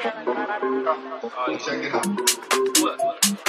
Check it out. What?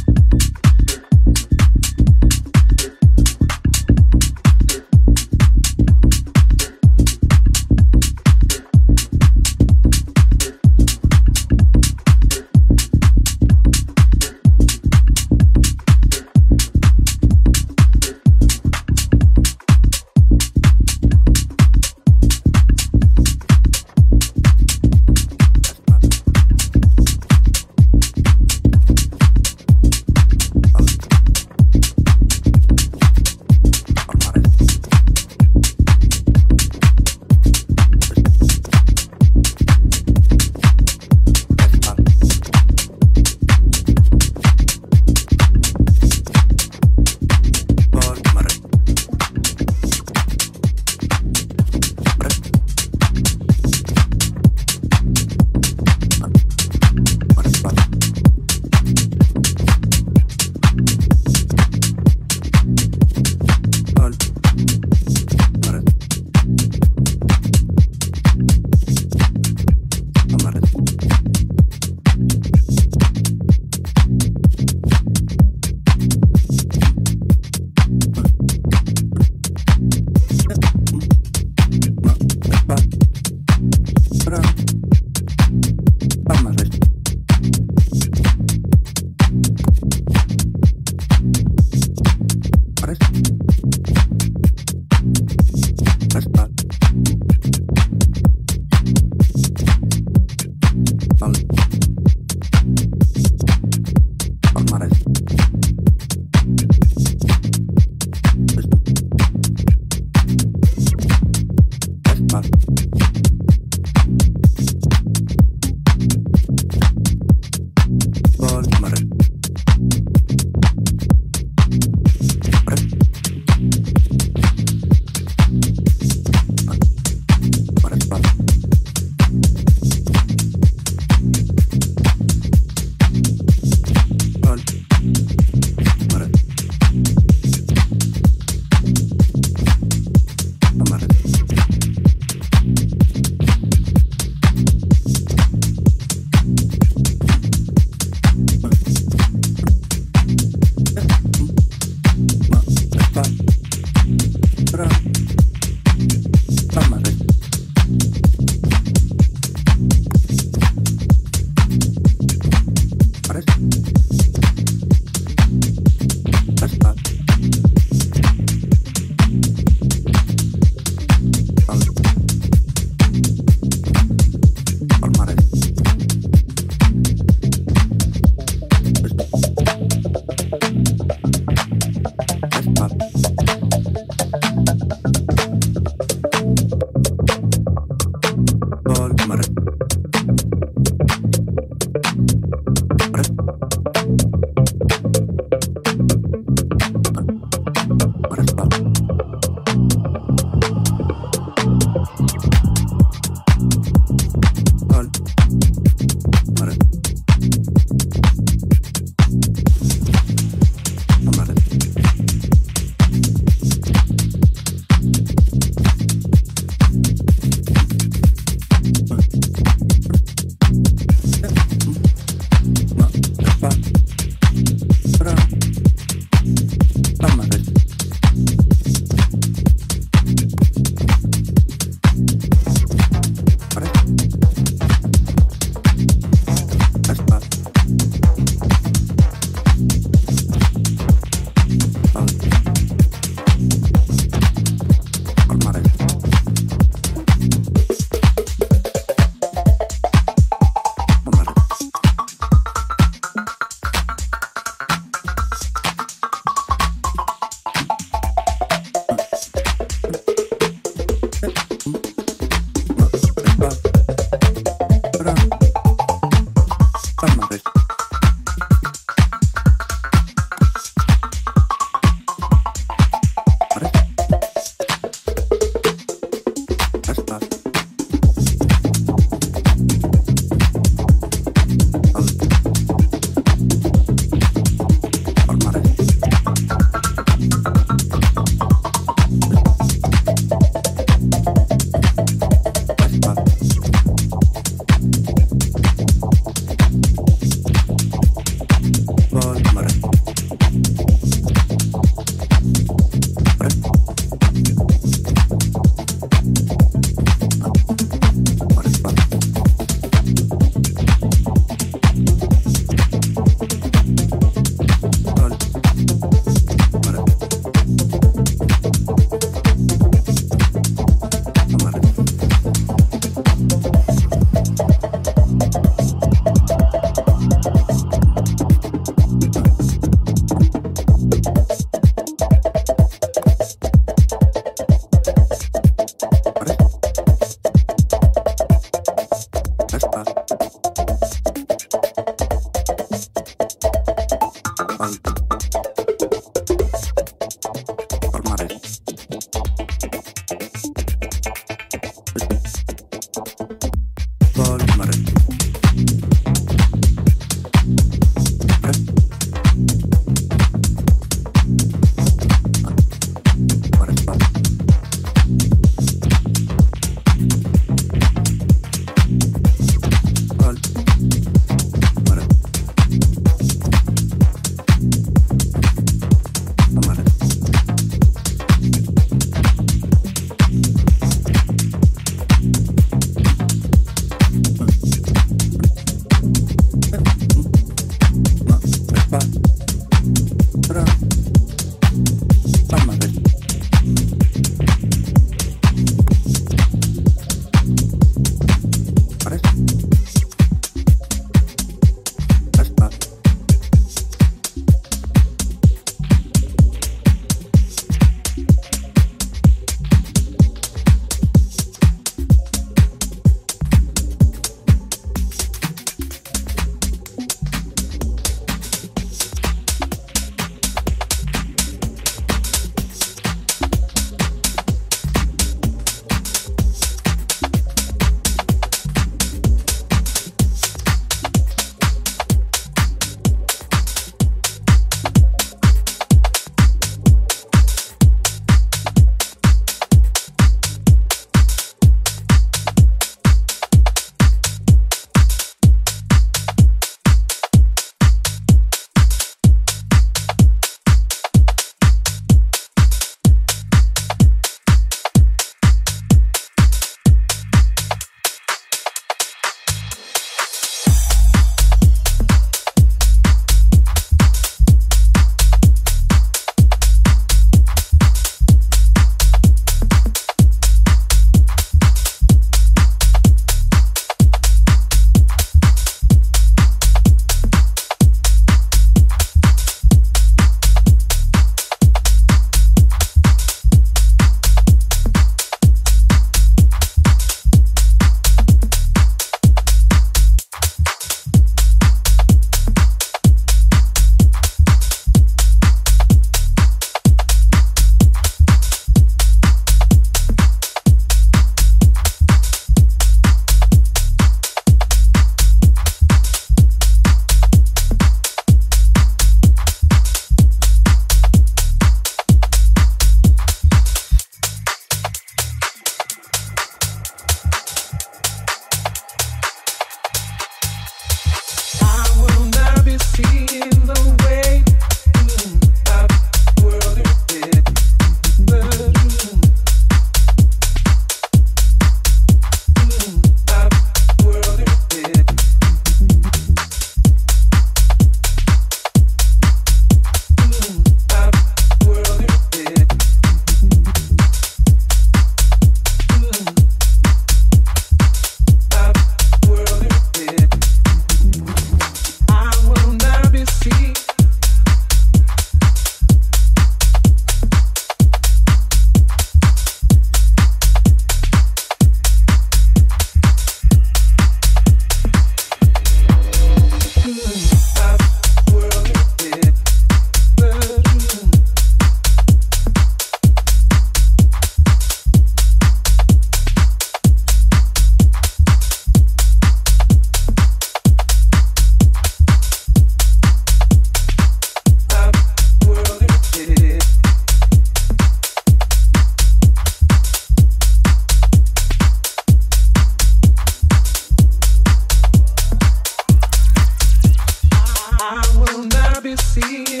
receive.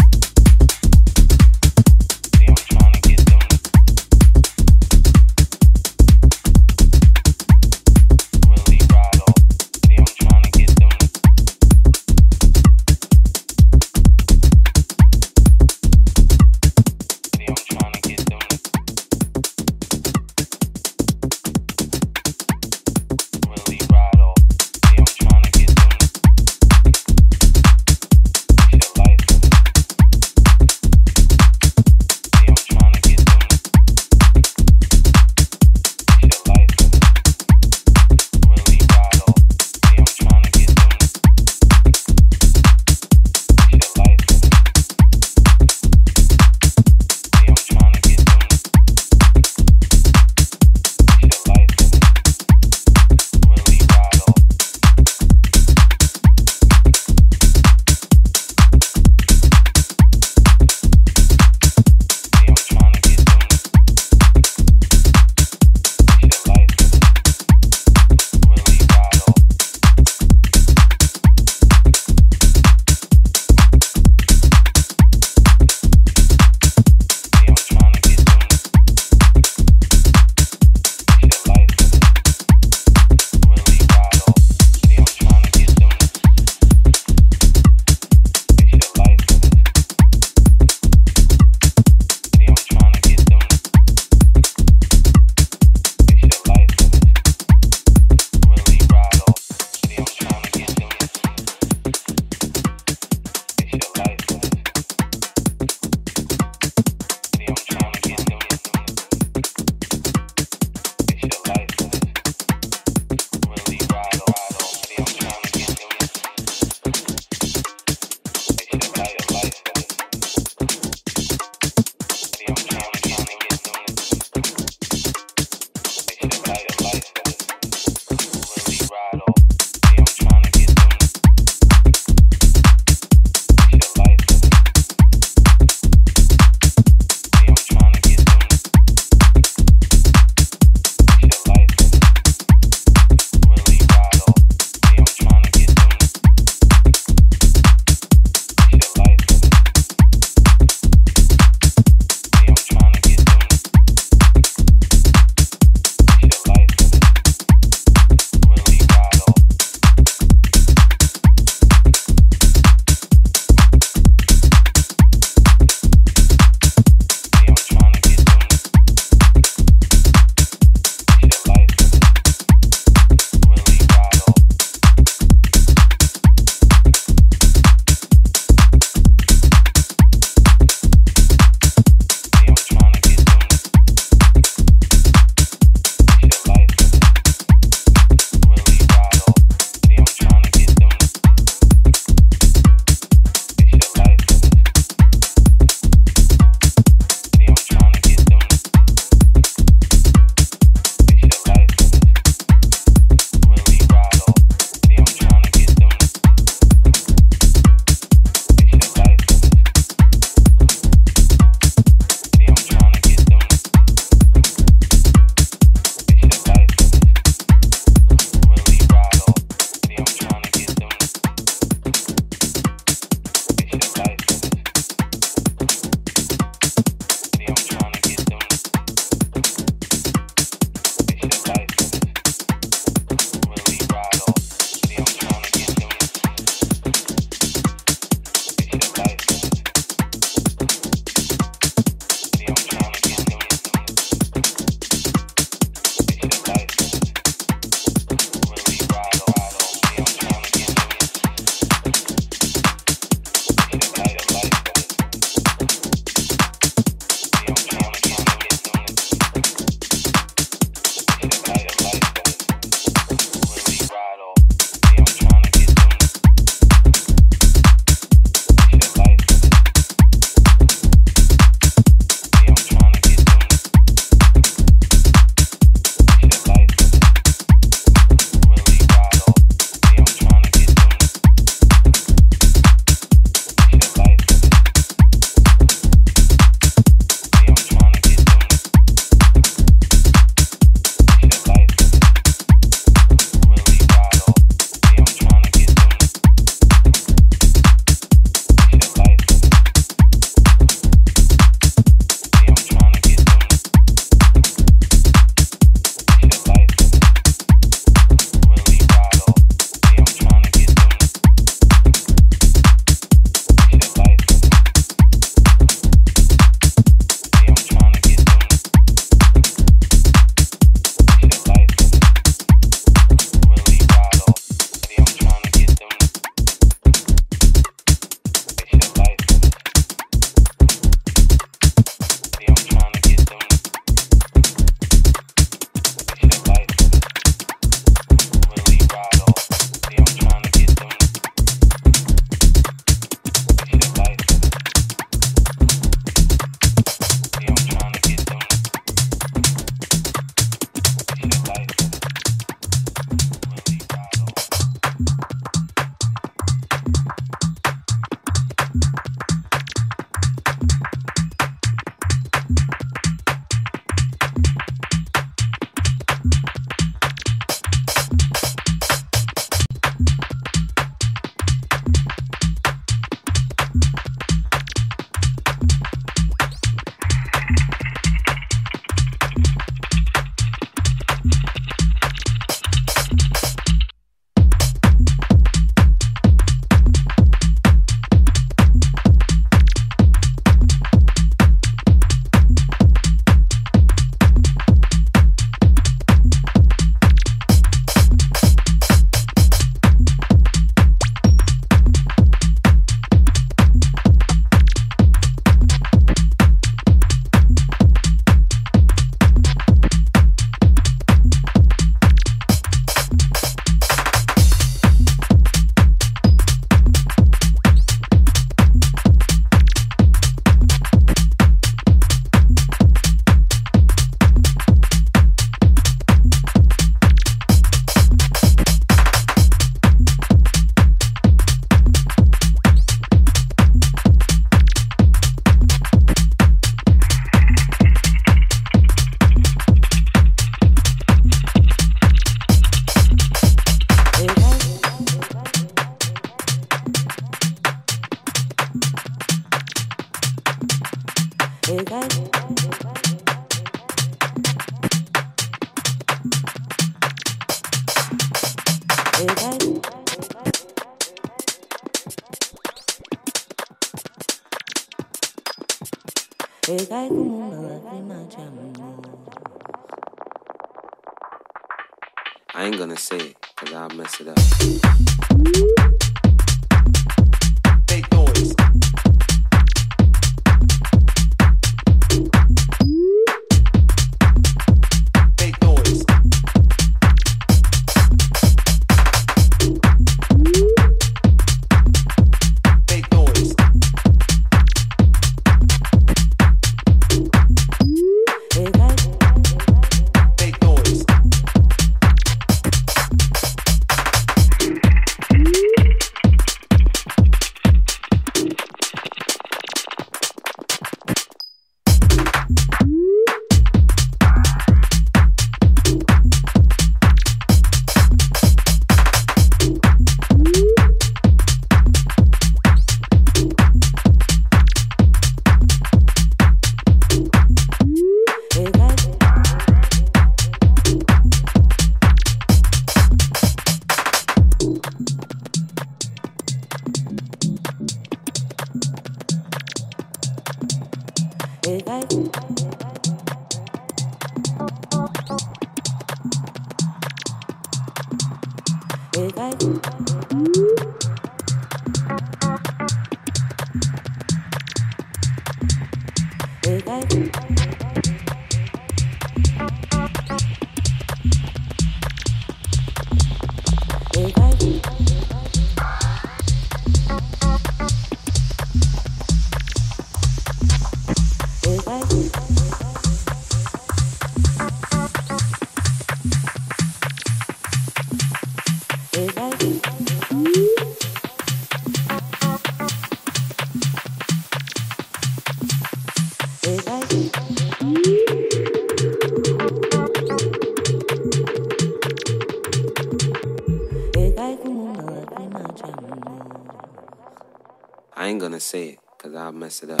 Ain't gonna say it, cause I'll mess it up.